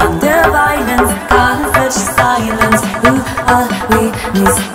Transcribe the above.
Under violence, can't touch silence, who are we?